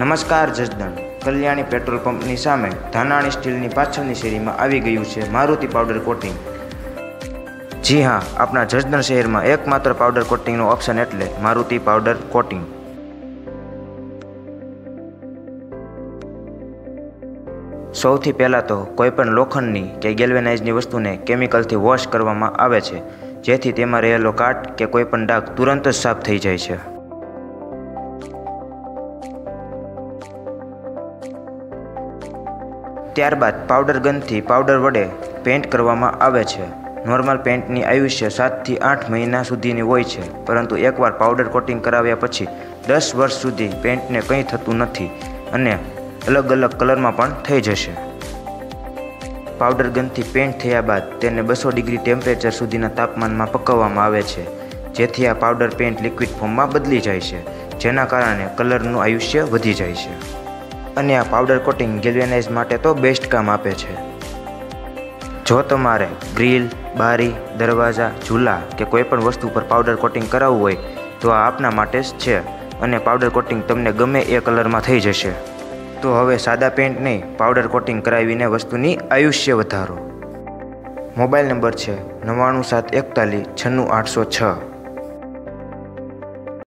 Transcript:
નમસ્કાર, જસદણ. કલ્યાણી પેટ્રોલ પંપની સામે ધાનાણી સ્ટીલની પાછળની શેરીમાં આવી ગયું છે મારુતિ પાવડર કોટિંગ. જી હા આપણા જસદણ શહેરમાં એકમાત્ર પાવડર કોટિંગનો ઓપ્શન એટલે મારુતિ પાવડર કોટિંગ. સૌથી પહેલાં તો કોઈપણ લોખંડની કે ગેલ્વેનાઇઝની વસ્તુને કેમિકલથી વોશ કરવામાં આવે છે, જેથી તેમાં રહેલો કાટ કે કોઈપણ ડાઘ તુરંત જ સાફ થઈ જાય છે. ત્યારબાદ પાવડર ગનથી પાવડર વડે પેન્ટ કરવામાં આવે છે. નોર્મલ પેન્ટની આયુષ્ય સાતથી આઠ મહિના સુધીની હોય છે, પરંતુ એકવાર પાવડર કોટિંગ કરાવ્યા પછી દસ વર્ષ સુધી પેન્ટને કંઈ થતું નથી અને અલગ અલગ કલરમાં પણ થઈ જશે. પાવડર ગનથી પેન્ટ થયા બાદ તેને બસો ડિગ્રી ટેમ્પરેચર સુધીના તાપમાનમાં પકવવામાં આવે છે, જેથી આ પાવડર પેન્ટ લિક્વિડ ફોર્મમાં બદલી જાય છે, જેના કારણે કલરનું આયુષ્ય વધી જાય છે. અને આ પાવડર કોટિંગ ગેલ્વેનાઇઝ માટે તો બેસ્ટ કામ આપે છે. જો તમારે ગ્રીલ બારી, દરવાજા ઝૂલા કે કોઈપણ વસ્તુ પર પાવડર કોટિંગ કરાવવું હોય, તો આ આપના માટે જ છે અને પાવડર કોટિંગ તમને ગમે એ કલરમાં થઈ જશે. તો હવે સાદા પેન્ટ નહીં પાવડર કોટિંગ કરાવીને વસ્તુની આયુષ્ય વધારો. મોબાઈલ નંબર છે નવ્વાણું સાત એકતાલીસ છન્નું આઠસો છ.